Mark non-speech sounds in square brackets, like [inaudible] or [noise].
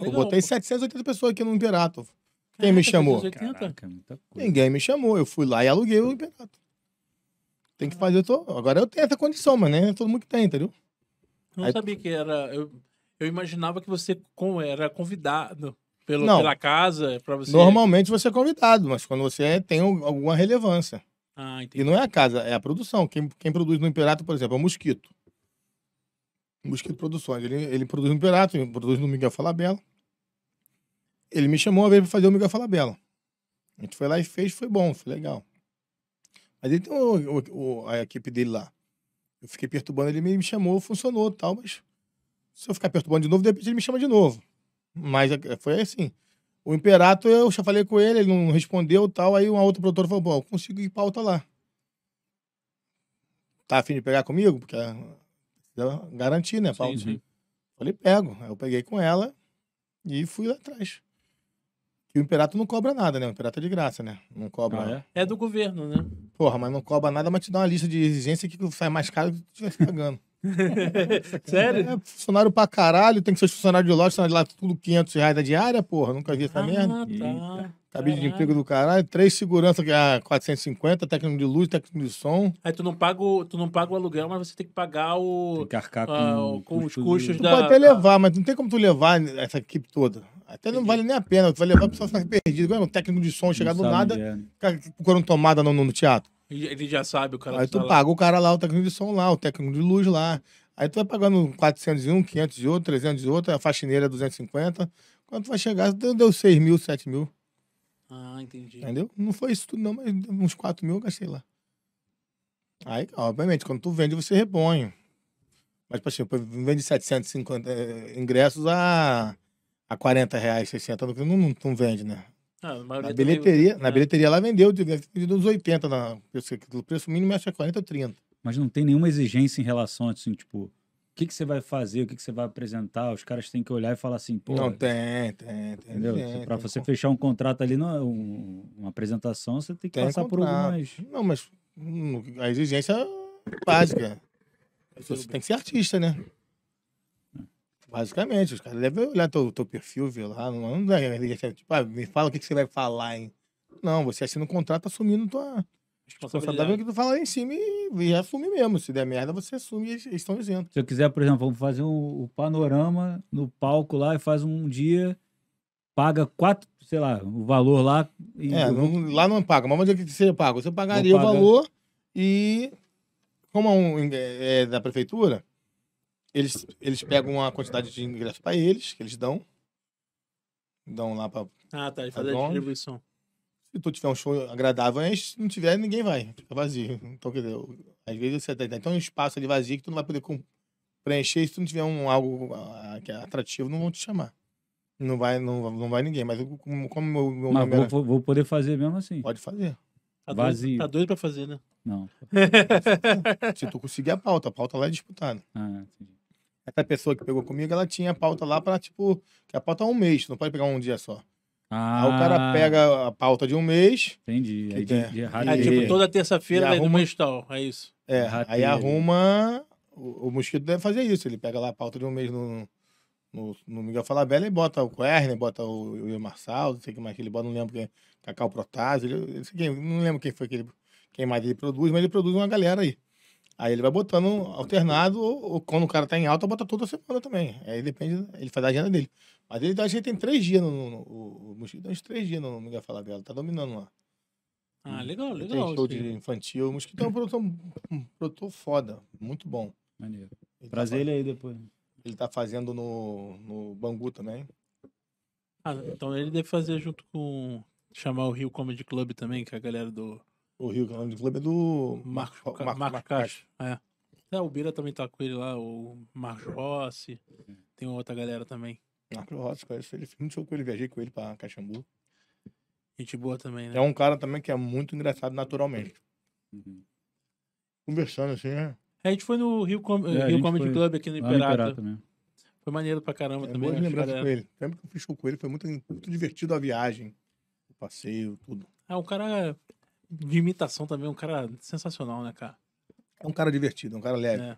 Eu Legal, botei pô. 780 pessoas aqui no Imperato. Quem me chamou? 780? Caraca. Ninguém me chamou. Eu fui lá e aluguei o Imperato. Tem que fazer. Tô... Agora eu tenho essa condição, mas nem é todo mundo que tem, entendeu? Eu não Aí- sabia que era. Eu, eu imaginava que você com- era convidado pelo, Não. pela casa para você. Normalmente você é convidado, mas quando você é, tem al- alguma relevância. Ah, E não é a casa, é a produção. Quem, quem produz no Imperato, por exemplo, é o Mosquito. Mosquito Produções. Ele, ele produz no Imperato, ele produz no Miguel Falabella. Ele me chamou uma vez para fazer o Miguel Falabella. A gente foi lá e fez, foi bom, foi legal. Mas ele tem o- o- a equipe dele lá. Eu fiquei perturbando, ele me chamou, funcionou e tal, mas se eu ficar perturbando de novo, de repente ele me chama de novo. Mas é- foi assim. O Imperato, eu já falei com ele, ele não respondeu e tal. Aí uma outra produtora falou: pô, eu consigo ir pauta lá. Tá afim de pegar comigo? Porque é- precisa garantir, né? Pauta. Sim, sim. Falei: pego. Aí eu peguei com ela e fui lá atrás. E o Imperato não cobra nada, né? O Imperato é de graça, né? Não cobra. Ah, é? É do governo, né? Porra, mas não cobra nada, mas te dá uma lista de exigência que sai mais caro que tu estivesse pagando. [laughs] Sério? É funcionário pra caralho, tem que ser funcionário de loja, funcionário de lá tudo 500 reais a diária, porra. Nunca vi essa merda. Ah, tá. Cabide de emprego do caralho, três segurança que é 450, técnico de luz, técnico de som. Aí tu não paga o, tu não paga o aluguel, mas você tem que pagar o. Tem que arcar com, Ah, o com os custo custos Tu da- pode até levar, mas não tem como tu levar essa equipe toda. Até não vale nem a pena, tu vai levar, o pessoal ficar perdido. Igual um técnico de som chegar do nada, ficar procurando tomada no, no teatro. Ele já sabe o cara Aí que tu tá lá. paga o cara lá, o técnico de som lá, o técnico de luz lá. Aí tu vai pagando 400 e um, 500 e outro, 300 e outro, a faxineira é 250. Quando tu vai chegar, deu, deu 6 mil, 7 mil. Ah, entendi. Entendeu? Não foi isso tudo, não, mas uns 4 mil eu gastei lá. Aí, obviamente, quando tu vende, você repõe. Mas, tipo assim, pô, vende 750 eh, ingressos a, a 40 reais, 60, não, não, não vende, né? Ah, a Na bilheteria, também- na é. bilheteria ela vendeu, deve ter uns 80 na preço, o preço mínimo acho que é 40 ou 30. Mas não tem nenhuma exigência em relação a assim, tipo, que, que você vai fazer, o que, que você vai apresentar. Os caras têm que olhar e falar assim, pô, não tem, tem, tem. entendeu? tem, Pra tem você con- fechar um contrato ali, não é um- uma apresentação, você tem que tem passar por contrato. algumas. Não, mas hum, a exigência básica. Você tem que ser artista, né? Basicamente, os caras devem olhar teu, teu perfil, ver lá. Não, não é exigência, tipo, ah, me fala o que, que você vai falar, hein? Não, você assina um contrato assumindo tua responsabilidade que tu fala lá em cima e, e assume mesmo. Se der merda, você assume e eles eles estão isentos. Se eu quiser, por exemplo, vamos fazer um, o panorama no palco lá e faz um dia, paga quatro, sei lá, o valor lá. E É, eu não- lá não paga. Mas onde é que você paga? Você pagaria o valor e, como é, um, é da prefeitura, eles, eles pegam uma quantidade de ingressos para eles, que eles dão. Dão lá para. Ah, tá. De fazer a distribuição. Se tu tiver um show agradável, enche. Se não tiver, ninguém vai. Fica vazio. Então, quer dizer, às vezes você tem então, um espaço ali vazio que tu não vai poder preencher. Se tu não tiver um, algo ah, que é atrativo, não vão te chamar. Não vai, não, não vai ninguém. Mas eu, como, como meu, meu Mas nome vou, era- vou poder fazer mesmo assim. pode fazer. Tá Vazio. Doido, tá doido pra fazer, né? Não. [laughs] Se tu conseguir a pauta, a pauta lá é disputada. Ah, entendi. Essa pessoa que pegou comigo, ela tinha a pauta lá pra, tipo, que a pauta é um mês, tu não pode pegar um dia só. Ah, Aí o cara pega a pauta de um mês, Entendi. que Aí tem- de, de rateio. tipo, toda terça-feira arruma- meu stall. É isso. é, Rateia aí arruma. O, o mosquito deve fazer isso. Ele pega lá a pauta de um mês no, no, no Miguel Falabella e bota o Querner, bota o, o Marçal, não sei o que mais que ele bota, não lembro quem. Cacau Protásio, ele, quem, não lembro quem foi que ele, quem mais ele produz, mas ele produz uma galera aí. Aí ele vai botando alternado, ou, ou quando o cara tá em alta, bota toda semana também. Aí depende, ele faz a agenda dele. Mas ele acho que ele tem três dias no. no, no o, o Mosquito tem uns três dias no Miguel Falabella, tá dominando lá. Ah, legal, Ele legal. tem show de infantil. O Mosquito é um produtor, um produtor foda, muito bom. Maneiro. Ele tá Trazer fa- ele aí depois. Ele tá fazendo no, no Bangu também. Ah, então ele deve fazer junto com. Chamar o Rio Comedy Club também, que é a galera do O Rio, é do clube é do Marcos, Marco- Marcos Marco Castro. É. É, o Bira também tá com ele lá, o Marcos Rossi. Tem outra galera também. Marco Rossi, conheço ele. Fiz muito show com ele, viajei com ele pra Caxambu. Gente boa também, né? É um cara também que é muito engraçado naturalmente. Uhum. Conversando assim, é, A gente foi no Rio, Com... É, Rio Comedy foi Club aqui no Imperato. Foi maneiro pra caramba é também. boas lembranças com ele. Sempre que eu fiz show com ele, foi muito, muito divertido a viagem, o passeio, tudo. É um cara de imitação também, um cara sensacional, né, cara? É um cara divertido, é um cara leve. É.